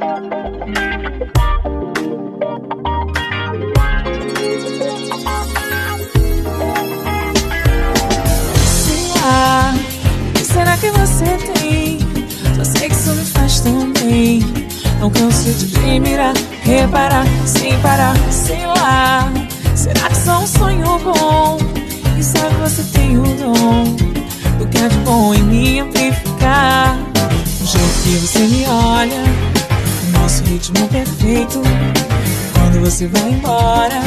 Que será que você tem? Só sei que isso me faz tão bem. Não canso de te mirar, reparar, sem parar, sei lá. Será que só um sonho bom? E sabe que você tem o dom do que há de bom em mim perfeito. Quando você vai embora,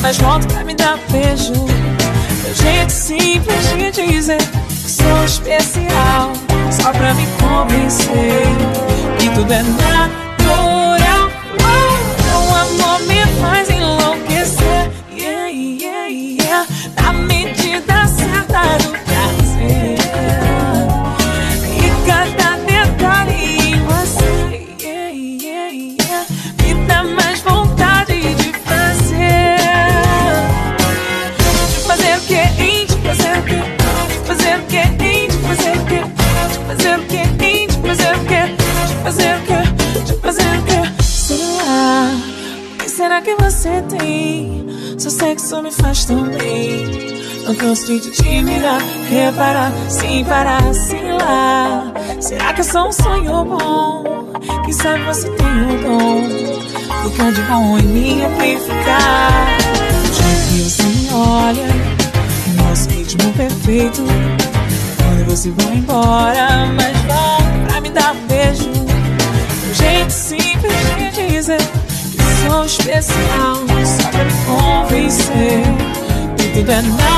mas volta pra me dar beijo. Meu jeito simples de dizer que sou especial, só pra me convencer que tudo é natural. Será que você tem? Seu sexo me faz tão bem. Não canso de te mirar, reparar, sem parar, sei lá. Será que é só um sonho bom? Quem sabe você tem o dom há de bom em mim amplificar. Jeito que você me olha, nosso ritmo perfeito. Quando você vai embora, mas volta pra me dar um beijo. Um jeito simples de dizer especial, só pra me convencer que tudo é natural.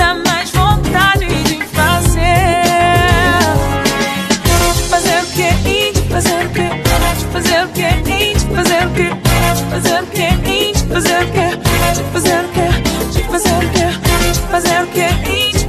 Dá mais vontade de fazer. Fazer o que? Fazer o que? Fazer o que? Fazer o que? Fazer o que? Fazer o que? Fazer o que? Fazer o que? Fazer o que?